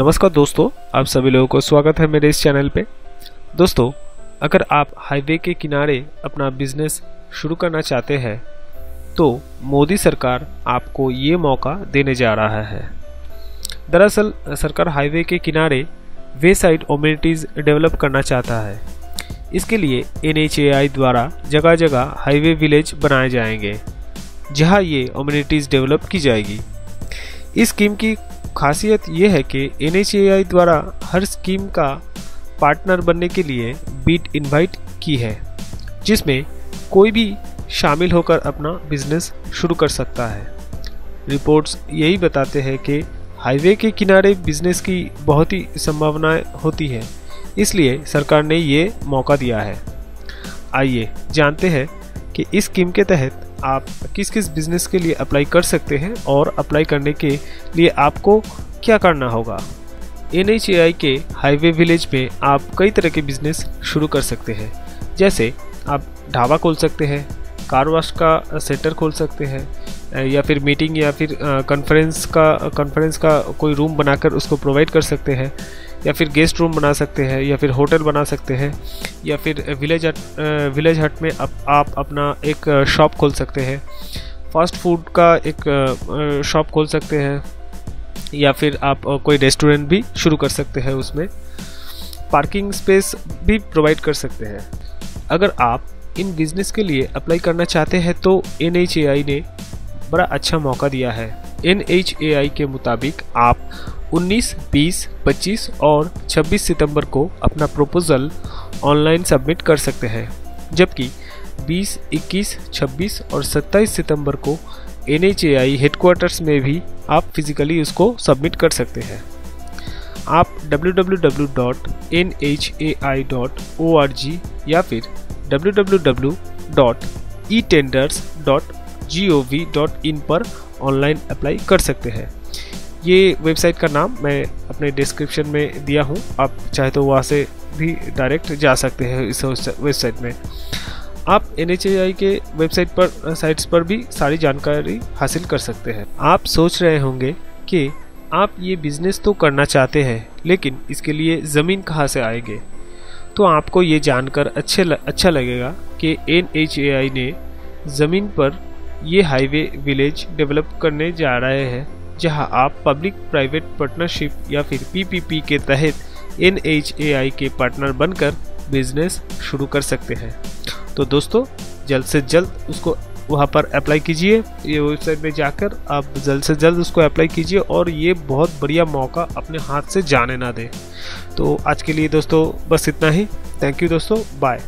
नमस्कार दोस्तों, आप सभी लोगों को स्वागत है मेरे इस चैनल पे। दोस्तों, अगर आप हाईवे के किनारे अपना बिज़नेस शुरू करना चाहते हैं तो मोदी सरकार आपको ये मौका देने जा रहा है। दरअसल, सरकार हाईवे के किनारे वे साइड ओमिनिटीज़ डेवलप करना चाहता है। इसके लिए एन द्वारा जगह जगह हाईवे विलेज बनाए जाएँगे, जहाँ ये ओमिनिटीज़ डेवलप की जाएगी। इस स्कीम की खासियत ये है कि एन द्वारा हर स्कीम का पार्टनर बनने के लिए बीट इनवाइट की है, जिसमें कोई भी शामिल होकर अपना बिज़नेस शुरू कर सकता है। रिपोर्ट्स यही बताते हैं कि हाईवे के किनारे बिज़नेस की बहुत ही संभावनाएँ होती हैं, इसलिए सरकार ने ये मौका दिया है। आइए जानते हैं कि इस स्कीम के तहत आप किस किस बिज़नेस के लिए अप्लाई कर सकते हैं और अप्लाई करने के लिए आपको क्या करना होगा? एन के हाईवे विलेज में आप कई तरह के बिज़नेस शुरू कर सकते हैं। जैसे आप ढाबा खोल सकते हैं कार वाश का सेंटर खोल सकते हैं या फिर मीटिंग या फिर कॉन्फ्रेंस का कॉन्फ्रेंस का कोई रूम बनाकर उसको प्रोवाइड कर सकते हैं। या फिर गेस्ट रूम बना सकते हैं या फिर होटल बना सकते हैं या फिर विलेज हट विलेज हट में आप, आप अपना एक शॉप खोल सकते हैं। फास्ट फ़ूड का एक शॉप खोल सकते हैं या फिर आप कोई रेस्टोरेंट भी शुरू कर सकते हैं उसमें। पार्किंग स्पेस भी प्रोवाइड कर सकते हैं। अगर आप इन बिज़नेस के लिए अप्लाई करना चाहते हैं तो एन ने बड़ा अच्छा मौका दिया है। NHAI के मुताबिक आप 19, 20, 25 और 26 सितंबर को अपना प्रपोज़ल ऑनलाइन सबमिट कर सकते हैं जबकि 20, 21, 26 और 27 सितंबर को एन एच हेडक्वार्टर्स में भी आप फिज़िकली उसको सबमिट कर सकते हैं। आप www.ngai.org या फिर www.etenders.gov.in पर ऑनलाइन अप्लाई कर सकते हैं। ये वेबसाइट का नाम मैं अपने डिस्क्रिप्शन में दिया हूँ। आप चाहे तो वहाँ से भी डायरेक्ट जा सकते हैं इस वेबसाइट में। आप एनएचएआई के वेबसाइट पर, साइट्स पर भी सारी जानकारी हासिल कर सकते हैं। आप सोच रहे होंगे कि आप ये बिज़नेस तो करना चाहते हैं, लेकिन इसके लिए ज़मीन कहाँ से आएँगे? तो आपको ये जानकर अच्छे अच्छा लगेगा कि NHAI ने ज़मीन पर ये हाईवे विलेज डेवलप करने जा रहे हैं, जहाँ आप पब्लिक, प्राइवेट पार्टनरशिप या फिर पीपीपी के तहत एनएचएआई के पार्टनर बनकर बिज़नेस शुरू कर सकते हैं। तो दोस्तों, जल्द से जल्द उसको वहाँ पर अप्लाई कीजिए। ये वेबसाइट में जाकर आप जल्द से जल्द उसको अप्लाई कीजिए और ये बहुत बढ़िया मौका अपने हाथ से जाने ना दें। तो आज के लिए दोस्तों, बस इतना ही। थैंक यू दोस्तों। बाय